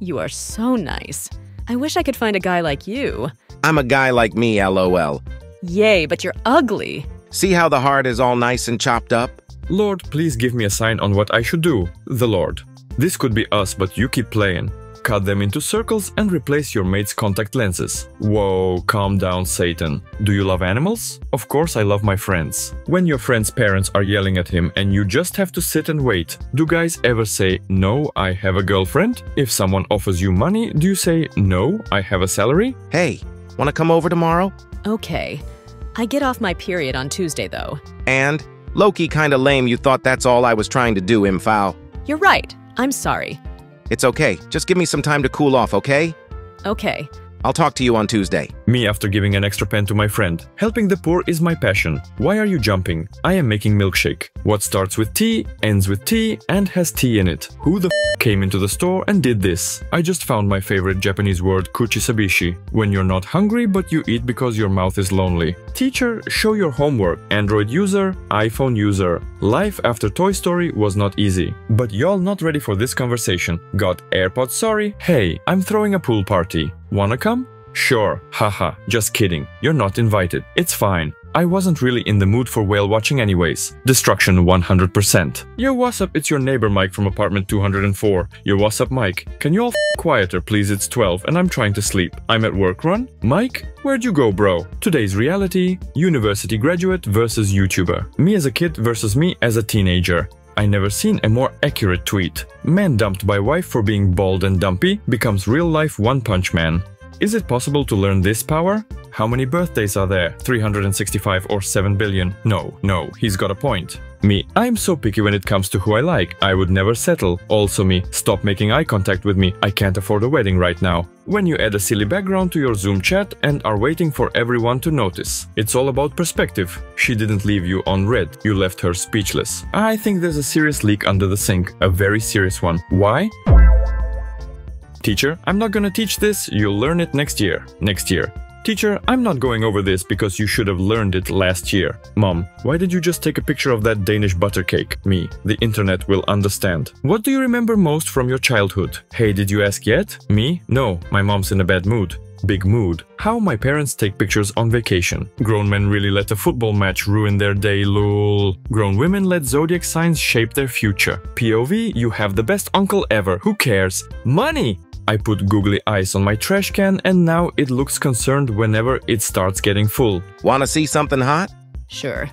You are so nice. I wish I could find a guy like you. I'm a guy like me, lol. Yay, but you're ugly. See how the heart is all nice and chopped up? Lord, please give me a sign on what I should do. The Lord. This could be us, but you keep playing. Cut them into circles and replace your mate's contact lenses. Whoa, calm down, Satan. Do you love animals? Of course I love my friends. When your friend's parents are yelling at him and you just have to sit and wait, do guys ever say, no, I have a girlfriend? If someone offers you money, do you say, no, I have a salary? Hey, wanna come over tomorrow? Okay. I get off my period on Tuesday, though. And? Loki kinda lame you thought that's all I was trying to do, Imphal. You're right. I'm sorry. It's okay, just give me some time to cool off, okay? Okay. I'll talk to you on Tuesday. Me after giving an extra pen to my friend. Helping the poor is my passion. Why are you jumping? I am making milkshake. What starts with T, ends with T, and has tea in it. Who the came into the store and did this? I just found my favorite Japanese word kuchisabishi. When you're not hungry but you eat because your mouth is lonely. Teacher, show your homework. Android user, iPhone user. Life after Toy Story was not easy. But y'all not ready for this conversation. Got AirPods sorry? Hey, I'm throwing a pool party. Wanna come? Sure, haha, just kidding. You're not invited. It's fine. I wasn't really in the mood for whale watching anyways. Destruction 100%. Yo, what's up? It's your neighbor Mike from apartment 204. Yo, what's up, Mike? Can you all quieter, please? It's 12 and I'm trying to sleep. I'm at work run. Mike? Where'd you go, bro? Today's reality university graduate versus YouTuber. Me as a kid versus me as a teenager. I never seen a more accurate tweet. Man dumped by wife for being bald and dumpy becomes real life One Punch Man. Is it possible to learn this power? How many birthdays are there? 365 or 7 billion? No, no, he's got a point. Me, I'm so picky when it comes to who I like. I would never settle. Also me, stop making eye contact with me. I can't afford a wedding right now. When you add a silly background to your Zoom chat and are waiting for everyone to notice. It's all about perspective. She didn't leave you on red. You left her speechless. I think there's a serious leak under the sink. A very serious one. Why? Teacher, I'm not gonna teach this, you'll learn it next year. Next year. Teacher, I'm not going over this because you should have learned it last year. Mom, why did you just take a picture of that Danish butter cake? Me, the internet will understand. What do you remember most from your childhood? Hey, did you ask yet? Me? No, my mom's in a bad mood. Big mood. How my parents take pictures on vacation. Grown men really let a football match ruin their day, lol. Grown women let zodiac signs shape their future. POV, you have the best uncle ever, who cares? Money! I put googly eyes on my trash can and now it looks concerned whenever it starts getting full. Wanna see something hot? Sure.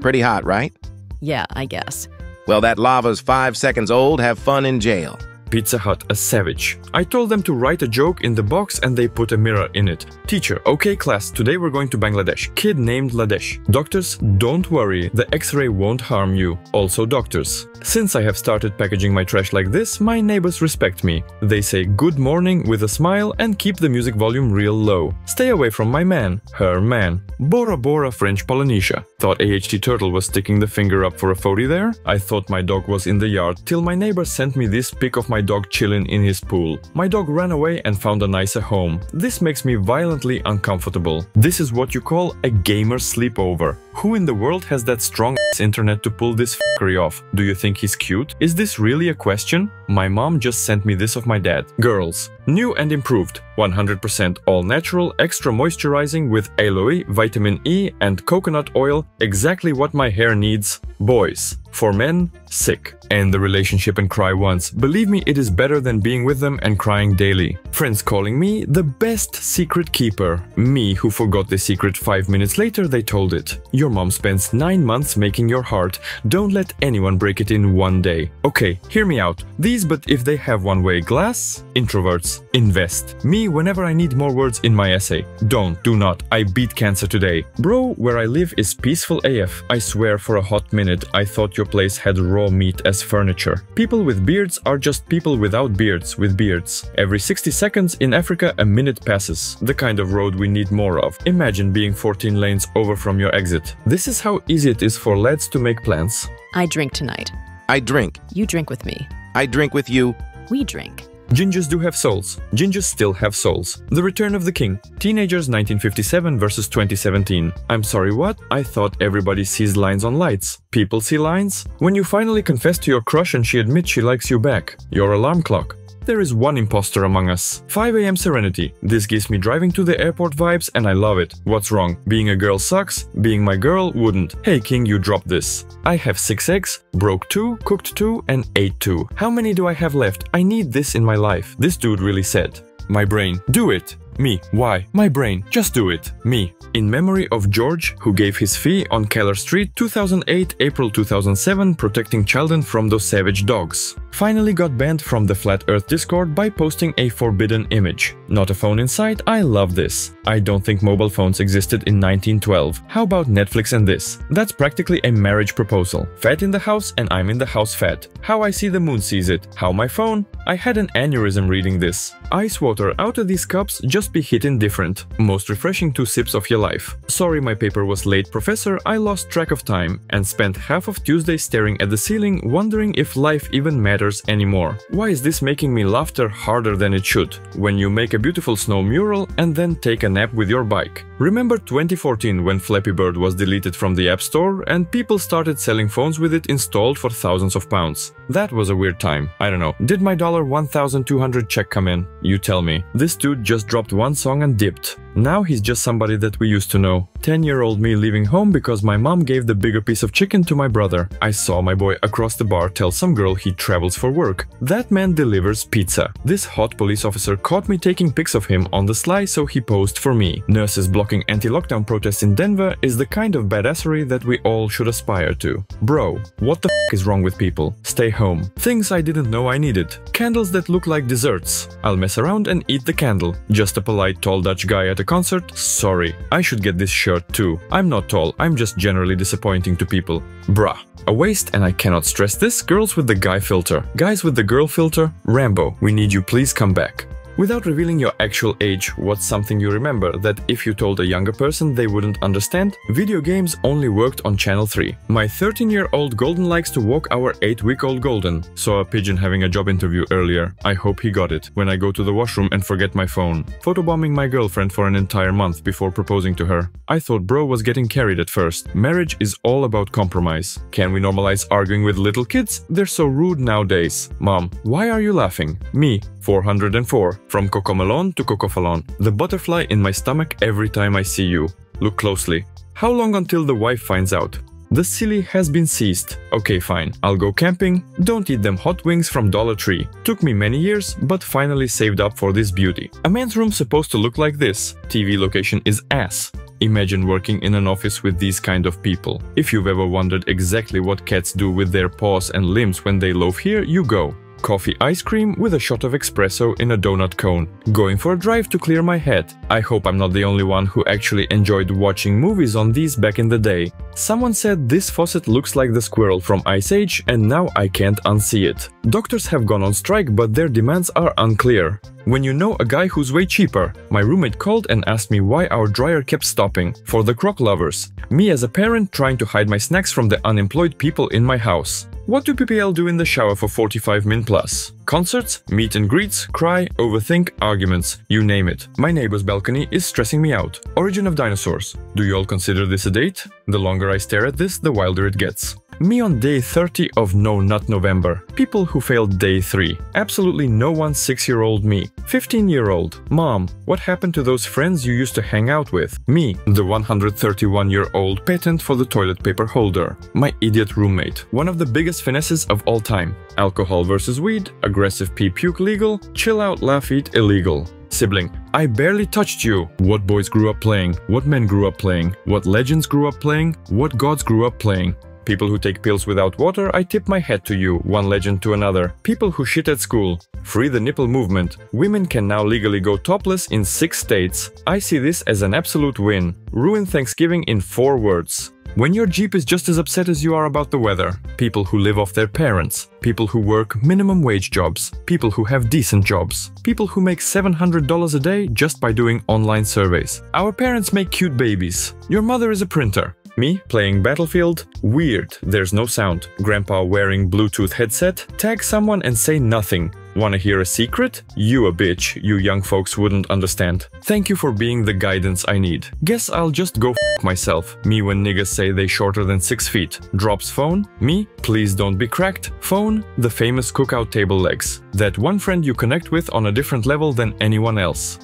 Pretty hot, right? Yeah, I guess. Well, that lava's five seconds old. Have fun in jail. Pizza Hut a savage. I told them to write a joke in the box and they put a mirror in it. Teacher, okay class, today we're going to Bangladesh. Kid named Ladesh. Doctors, don't worry, the x-ray won't harm you. Also doctors. Since I have started packaging my trash like this, my neighbors respect me. They say good morning with a smile and keep the music volume real low. Stay away from my man, her man. Bora Bora French Polynesia. Thought AHT Turtle was sticking the finger up for a photo there? I thought my dog was in the yard till my neighbor sent me this pic of my dog chilling in his pool. My dog ran away and found a nicer home. This makes me violently uncomfortable. This is what you call a gamer sleepover. Who in the world has that strong internet to pull this fuckery off? Do you think he's cute? Is this really a question? My mom just sent me this of my dad. Girls. New and improved. 100% all natural, extra moisturizing with aloe, vitamin E, and coconut oil. Exactly what my hair needs. Boys. For men, sick. End the relationship and cry once. Believe me, it is better than being with them and crying daily. Friends calling me the best secret keeper. Me who forgot the secret five minutes later, they told it. Your mom spends nine months making your heart. Don't let anyone break it in one day. Okay, hear me out. These, but if they have one way glass, introverts, invest. Me whenever I need more words in my essay. Don't, do not. I beat cancer today. Bro, where I live is peaceful AF. I swear for a hot minute I thought your place had raw meat as furniture. People with beards are just people without beards with beards. Every 60 seconds in Africa a minute passes. The kind of road we need more of. Imagine being 14 lanes over from your exit. This is how easy it is for lads to make plans. I drink tonight. I drink. You drink with me. I drink with you. We drink. Gingers do have souls. Gingers still have souls. The Return of the King. Teenagers 1957 versus 2017. I'm sorry, what? I thought everybody sees lines on lights. People see lines? When you finally confess to your crush and she admits she likes you back. Your alarm clock. There is one imposter among us. 5 am serenity. This gives me driving to the airport vibes and I love it. What's wrong? Being a girl sucks, being my girl wouldn't. Hey king, you dropped this. I have 6 eggs, broke 2, cooked 2 and ate 2. How many do I have left? I need this in my life. This dude really said. My brain, do it. Me. Why? My brain. Just do it. Me. In memory of George, who gave his fee on Keller Street 2008 April 2007 protecting children from those savage dogs. Finally got banned from the Flat Earth Discord by posting a forbidden image. Not a phone in sight, I love this. I don't think mobile phones existed in 1912. How about Netflix and this? That's practically a marriage proposal. Fat in the house and I'm in the house fat. How I see the moon sees it. How my phone? I had an aneurysm reading this. Ice water out of these cups just be hitting different. Most refreshing two sips of your life. Sorry my paper was late professor, I lost track of time and spent half of Tuesday staring at the ceiling wondering if life even matters anymore. Why is this making me laughter harder than it should? When you make a beautiful snow mural and then take a nap with your bike. Remember 2014 when Flappy Bird was deleted from the App Store and people started selling phones with it installed for thousands of pounds. That was a weird time. I don't know. Did my dollar 1200 check come in? You tell me. This dude just dropped one song and dipped. Now he's just somebody that we used to know. 10 year old me leaving home because my mom gave the bigger piece of chicken to my brother. I saw my boy across the bar tell some girl he travels for work. That man delivers pizza. This hot police officer caught me taking pics of him on the sly so he posed for me. Nurses blocking anti-lockdown protests in Denver is the kind of badassery that we all should aspire to. Bro, what the f is wrong with people? Stay home. Things I didn't know I needed. Candles that look like desserts. I'll mess around and eat the candle. Just a polite tall Dutch guy at a concert? Sorry. I should get this shirt too. I'm not tall, I'm just generally disappointing to people. Bruh. A waste, and I cannot stress this, girls with the guy filter. Guys with the girl filter? Rambo, we need you please come back. Without revealing your actual age, what's something you remember that if you told a younger person they wouldn't understand? Video games only worked on Channel 3. My 13-year-old Golden likes to walk our 8-week-old Golden. Saw a pigeon having a job interview earlier. I hope he got it. When I go to the washroom and forget my phone. Photobombing my girlfriend for an entire month before proposing to her. I thought bro was getting carried at first. Marriage is all about compromise. Can we normalize arguing with little kids? They're so rude nowadays. Mom, why are you laughing? Me, 404. From Cocomelon to Cocofalon. The butterfly in my stomach every time I see you. Look closely. How long until the wife finds out? The silly has been seized. Okay, fine. I'll go camping. Don't eat them hot wings from Dollar Tree. Took me many years, but finally saved up for this beauty. A man's room supposed to look like this. TV location is ass. Imagine working in an office with these kind of people. If you've ever wondered exactly what cats do with their paws and limbs when they loaf here, you go. Coffee ice cream with a shot of espresso in a donut cone. Going for a drive to clear my head. I hope I'm not the only one who actually enjoyed watching movies on these back in the day. Someone said this faucet looks like the squirrel from Ice Age and now I can't unsee it. Doctors have gone on strike but their demands are unclear. When you know a guy who's way cheaper. My roommate called and asked me why our dryer kept stopping. For the croc lovers. Me as a parent trying to hide my snacks from the unemployed people in my house. What do PPL do in the shower for 45 min plus? Concerts, meet and greets, cry, overthink, arguments, you name it. My neighbor's balcony is stressing me out. Origin of dinosaurs. Do you all consider this a date? The longer I stare at this, the wilder it gets. Me on day 30 of No Not November. People who failed day 3. Absolutely no one 6 year old me. 15 year old. Mom, what happened to those friends you used to hang out with? Me, the 131 year old patent for the toilet paper holder. My idiot roommate. One of the biggest finesses of all time. Alcohol versus weed, aggressive pee puke legal, chill out laugh eat illegal. Sibling, I barely touched you. What boys grew up playing, what men grew up playing, what legends grew up playing, what gods grew up playing. People who take pills without water, I tip my hat to you, one legend to another. People who shit at school. Free the nipple movement. Women can now legally go topless in six states. I see this as an absolute win. Ruin Thanksgiving in four words. When your Jeep is just as upset as you are about the weather, people who live off their parents, people who work minimum wage jobs, people who have decent jobs, people who make $700 a day just by doing online surveys. Our parents make cute babies. Your mother is a printer. Me playing Battlefield? Weird, there's no sound. Grandpa wearing Bluetooth headset? Tag someone and say nothing. Wanna hear a secret? You a bitch, you young folks wouldn't understand. Thank you for being the guidance I need. Guess I'll just go f myself. Me when niggas say they shorter than 6 feet. Drops phone? Me? Please don't be cracked. Phone? The famous cookout table legs. That one friend you connect with on a different level than anyone else.